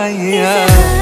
yeah.